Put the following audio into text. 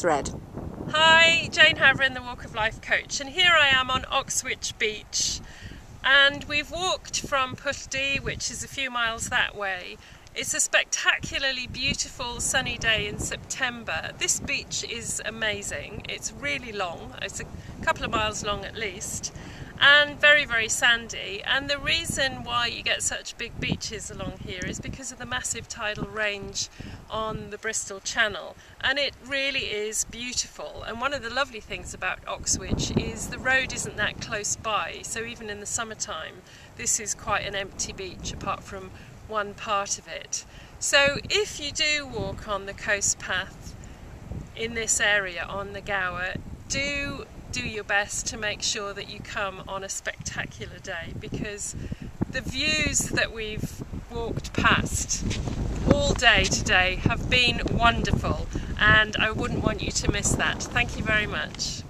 thread. Hi, Jane Hafren, the Walk of Life coach, and here I am on Oxwich Beach. And we've walked from Pwlldu, which is a few miles that way. It's a spectacularly beautiful sunny day in September. This beach is amazing. It's really long, it's a couple of miles long at least and very very sandy. And the reason why you get such big beaches along here is because of the massive tidal range on the Bristol Channel. And it really is beautiful. And one of the lovely things about Oxwich is the road isn't that close by. So even in the summertime this is quite an empty beach apart from one part of it. So if you do walk on the coast path in this area on the Gower do do your best to make sure that you come on a spectacular day because the views that we've walked past all day today have been wonderful and I wouldn't want you to miss that. Thank you very much.